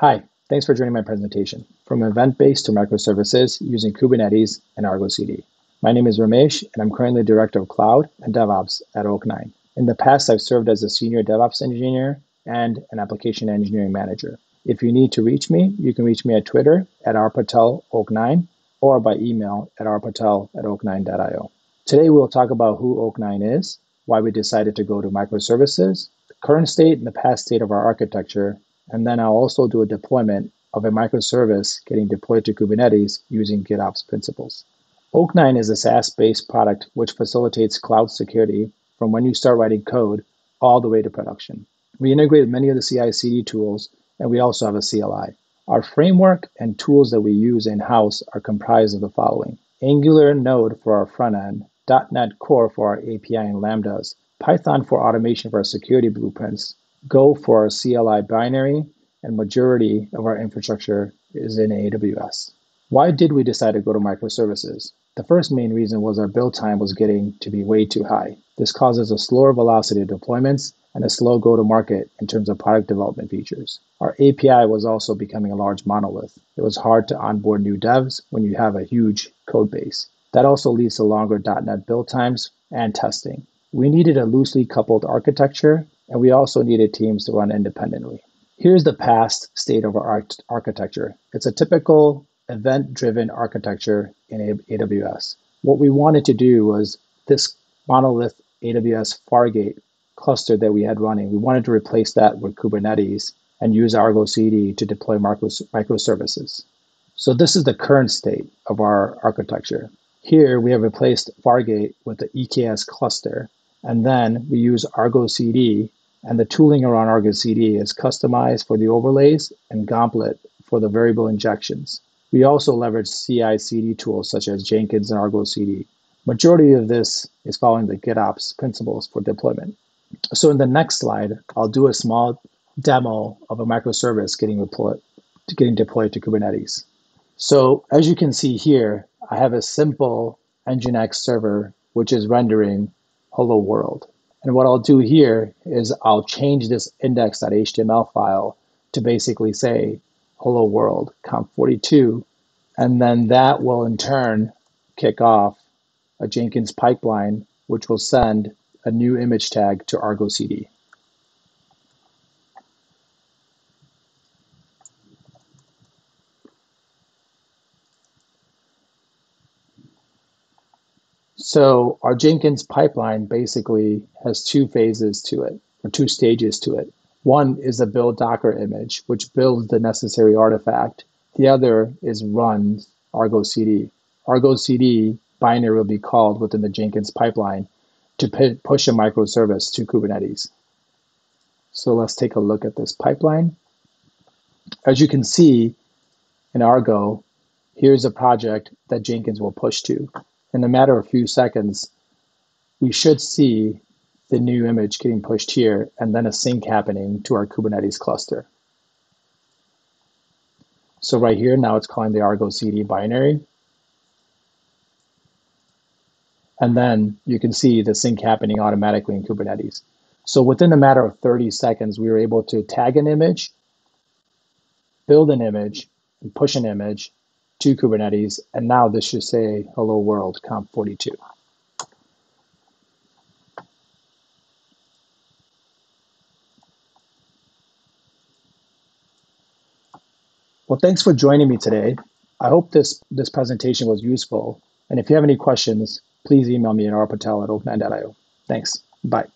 Hi, thanks for joining my presentation. From event-based to microservices using Kubernetes and Argo CD. My name is Ramesh, and I'm currently Director of Cloud and DevOps at Oak9. In the past, I've served as a Senior DevOps Engineer and an Application Engineering Manager. If you need to reach me, you can reach me at Twitter at rpateloak9 or by email at rpatel at oak9.io. Today, we'll talk about who Oak9 is, why we decided to go to microservices, the current state and the past state of our architecture, and then I'll also do a deployment of a microservice getting deployed to Kubernetes using GitOps principles. Oak9 is a SaaS-based product which facilitates cloud security from when you start writing code all the way to production. We integrate many of the CI/CD tools, and we also have a CLI. Our framework and tools that we use in-house are comprised of the following. Angular Node for our front end, .NET Core for our API and Lambdas, Python for automation for our security blueprints, Go for our CLI binary, and majority of our infrastructure is in AWS. Why did we decide to go to microservices? The first main reason was our build time was getting to be way too high. This causes a slower velocity of deployments and a slow go to market in terms of product development features. Our API was also becoming a large monolith. It was hard to onboard new devs when you have a huge code base. That also leads to longer .NET build times and testing. We needed a loosely coupled architecture and we also needed teams to run independently. Here's the past state of our architecture. It's a typical event-driven architecture in AWS. What we wanted to do was this monolith AWS Fargate cluster that we had running, we wanted to replace that with Kubernetes and use Argo CD to deploy microservices. So this is the current state of our architecture. Here we have replaced Fargate with the EKS cluster, and then we use Argo CD and the tooling around Argo CD is customized for the overlays and Gauntlet for the variable injections. We also leverage CI/CD tools such as Jenkins and Argo CD. Majority of this is following the GitOps principles for deployment. So in the next slide, I'll do a small demo of a microservice getting deployed, getting deployed to Kubernetes. So as you can see here, I have a simple Nginx server which is rendering hello world. And what I'll do here is I'll change this index.html file to basically say hello world Conf42 and then that will in turn kick off a Jenkins pipeline which will send a new image tag to Argo CD. So our Jenkins pipeline basically has two phases to it, or two stages to it. One is a build Docker image, which builds the necessary artifact. The other is run Argo CD. Argo CD binary will be called within the Jenkins pipeline to push a microservice to Kubernetes. So let's take a look at this pipeline. As you can see in Argo, here's a project that Jenkins will push to in a matter of a few seconds, we should see the new image getting pushed here and then a sync happening to our Kubernetes cluster. So right here, now it's calling the Argo CD binary. And then you can see the sync happening automatically in Kubernetes. So within a matter of 30 seconds, we were able to tag an image, build an image, and push an image, to Kubernetes, and now this should say hello world Conf42. Well, thanks for joining me today. I hope this, this presentation was useful. And if you have any questions, please email me at rpatel at oak9.io. Thanks. Bye.